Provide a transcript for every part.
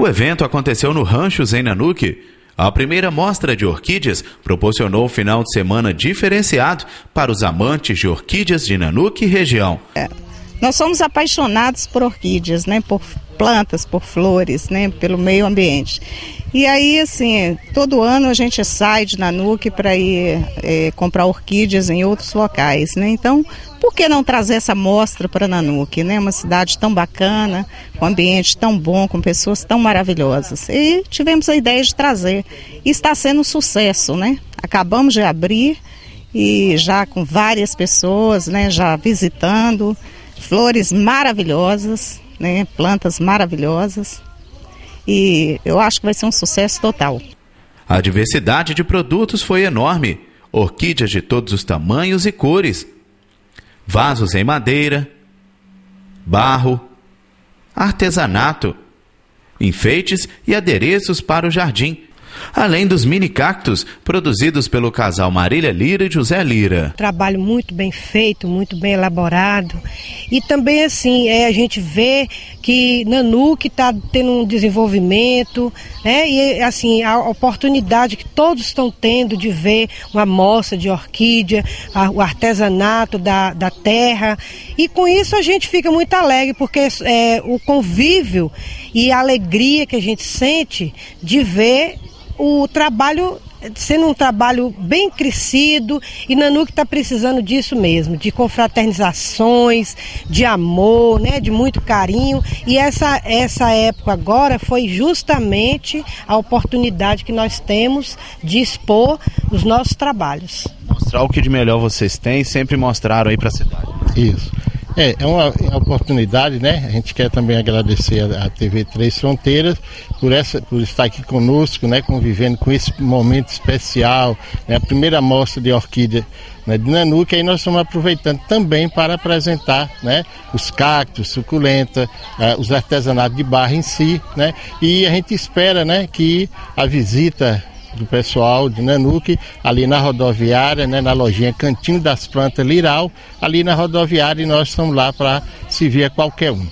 O evento aconteceu no Rancho Zenanuque. A primeira mostra de orquídeas proporcionou um final de semana diferenciado para os amantes de orquídeas de Nanuque e região. É, nós somos apaixonados por orquídeas, né, por plantas, por flores, né, pelo meio ambiente. E aí, assim, todo ano a gente sai de Nanuque para ir é, comprar orquídeas em outros locais, né? Então, por que não trazer essa mostra para Nanuque, né? Uma cidade tão bacana, com um ambiente tão bom, com pessoas tão maravilhosas. E tivemos a ideia de trazer. E está sendo um sucesso, né? Acabamos de abrir e já com várias pessoas, né? Já visitando, flores maravilhosas, né? Plantas maravilhosas. E eu acho que vai ser um sucesso total. A diversidade de produtos foi enorme: orquídeas de todos os tamanhos e cores, vasos em madeira, barro, artesanato, enfeites e adereços para o jardim além dos mini cactos produzidos pelo casal Marília Lira e José Lira. Trabalho muito bem feito, muito bem elaborado. E também assim, é, a gente vê que Nanuque está tendo um desenvolvimento, né? E assim, a oportunidade que todos estão tendo de ver uma amostra de orquídea, a, o artesanato da, da terra. E com isso a gente fica muito alegre, porque é, o convívio e a alegria que a gente sente de ver o trabalho sendo um trabalho bem crescido e Nanuque está precisando disso mesmo, de confraternizações, de amor, né, de muito carinho e essa, essa época agora foi justamente a oportunidade que nós temos de expor os nossos trabalhos. Mostrar o que de melhor vocês têm sempre mostraram aí para a cidade. Isso. É, é uma, oportunidade, né? A gente quer também agradecer a, TV Três Fronteiras por, essa, por estar aqui conosco, né? Convivendo com esse momento especial, né? A primeira mostra de orquídea né, de Nanuque, aí nós estamos aproveitando também para apresentar né, os cactos, suculenta, uh, os artesanatos de barra em si, né? E a gente espera né, que a visita do pessoal de Nanuque, ali na rodoviária, né, na lojinha Cantinho das Plantas Liral, ali na rodoviária e nós estamos lá para servir a qualquer um.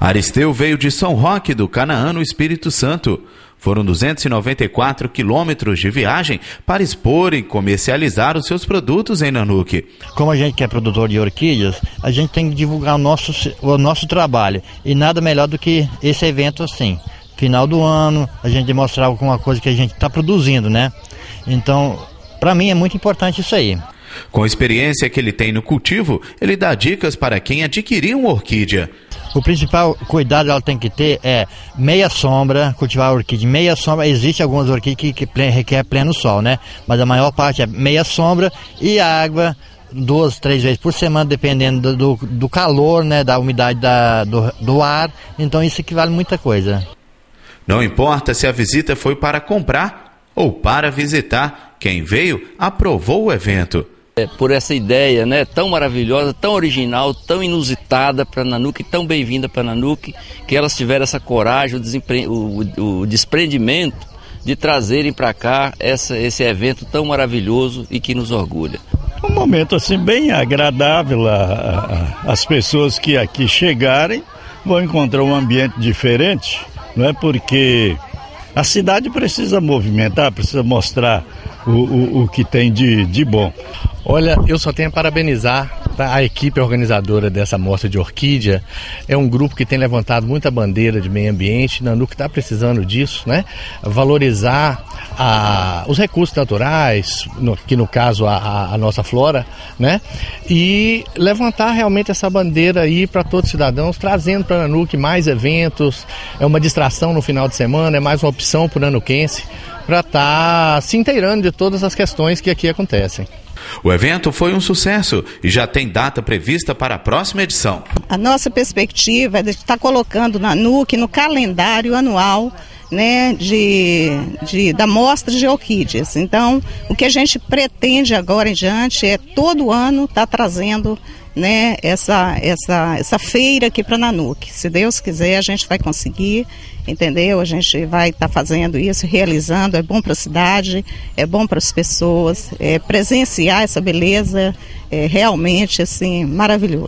Aristeu veio de São Roque do Canaã, no Espírito Santo. Foram 294 quilômetros de viagem para expor e comercializar os seus produtos em Nanuque. Como a gente que é produtor de orquídeas, a gente tem que divulgar o nosso, o nosso trabalho. E nada melhor do que esse evento assim final do ano, a gente mostrar alguma coisa que a gente está produzindo, né? Então, para mim é muito importante isso aí. Com a experiência que ele tem no cultivo, ele dá dicas para quem adquirir uma orquídea. O principal cuidado ela tem que ter é meia sombra, cultivar a orquídea meia sombra. Existe algumas orquídeas que, que requer pleno sol, né? Mas a maior parte é meia sombra e água duas, três vezes por semana, dependendo do, do calor, né? Da umidade da, do, do ar. Então isso equivale a muita coisa. Não importa se a visita foi para comprar ou para visitar, quem veio aprovou o evento. É, por essa ideia né, tão maravilhosa, tão original, tão inusitada para Nanuque, tão bem-vinda para Nanuque, que elas tiveram essa coragem, o, o, o desprendimento de trazerem para cá essa, esse evento tão maravilhoso e que nos orgulha. Um momento assim bem agradável, a, a, as pessoas que aqui chegarem vão encontrar um ambiente diferente não é porque a cidade precisa movimentar, precisa mostrar o, o, o que tem de, de bom. Olha, eu só tenho a parabenizar? A equipe organizadora dessa mostra de orquídea. É um grupo que tem levantado muita bandeira de meio ambiente. Nanuc está precisando disso, né? Valorizar a, os recursos naturais, no, que no caso a, a, nossa flora, né? E levantar realmente essa bandeira aí para todos os cidadãos, trazendo para Nanuc mais eventos. É uma distração no final de semana, é mais uma opção para o nanuquense para estar tá se inteirando de todas as questões que aqui acontecem. O evento foi um sucesso e já tem data prevista para a próxima edição. A nossa perspectiva é de estar colocando na NUC no calendário anual né, de, de, da mostra de orquídeas. Então, o que a gente pretende agora em diante é todo ano estar tá trazendo né, essa, essa, essa feira aqui para Nanuque. Se Deus quiser, a gente vai conseguir, entendeu? A gente vai estar tá fazendo isso, realizando. É bom para a cidade, é bom para as pessoas. É, presenciar essa beleza é realmente assim maravilhoso.